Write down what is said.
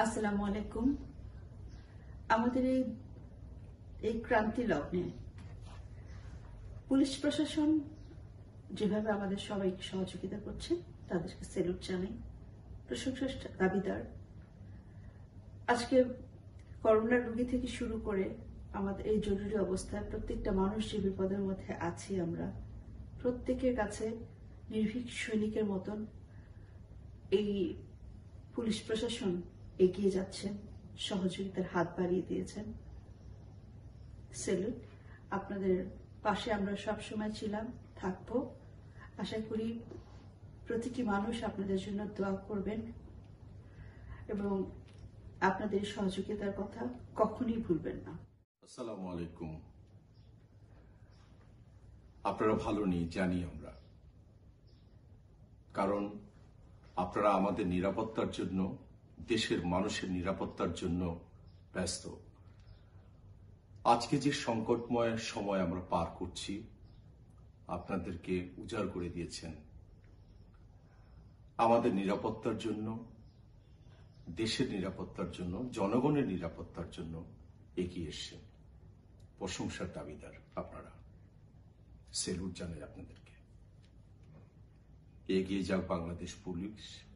আসসালামু আলাইকুম। আমাদের এই এই ক্রান্তি লগ্নে পুলিশ প্রশাসন যেভাবে আমাদের সবাইকে সহযোগিতা করছে, তাদেরকে সেলুট জানাই। প্রশংসা দাবিদার। আজকে করোনা রোগী থেকে শুরু করে আমাদের এই জরুরি অবস্থায় প্রত্যেকটা মানুষ যে বিপদের মধ্যে আছি আমরা, প্রত্যেকের কাছে নির্ভীক সৈনিকের মতন এই পুলিশ প্রশাসন এগিয়ে যাচ্ছেন সহযোগিতার হাত বাড়িয়ে দিয়েছেন। সেলুট আপনাদের পাশে আমরা সব সময় ছিলাম, থাকব। আশা করি প্রতিটি মানুষ আপনাদের জন্য দোয়া করবেন এবং আপনাদের সহযোগিতার কথা কখনই ভুলবেন না। আসসালামু আলাইকুম। আপনারা ভালো নেই, জানি আমরা। কারণ আপনারা আমাদের নিরাপত্তার জন্য দেশের মানুষের নিরাপত্তার জন্য ব্যস্ত। আজকে যে সংকটময় সময় আমরা পার করছি, আপনাদেরকে উজাড় করে দিয়েছেন। আমাদের নিরাপত্তার জন্য, দেশের নিরাপত্তার জন্য, জনগণের নিরাপত্তার জন্য এগিয়ে এসছেন প্রশংসার দাবিদার আপনারা। সেলুট জানাই আপনাদেরকে। এগিয়ে যাক বাংলাদেশ পুলিশ।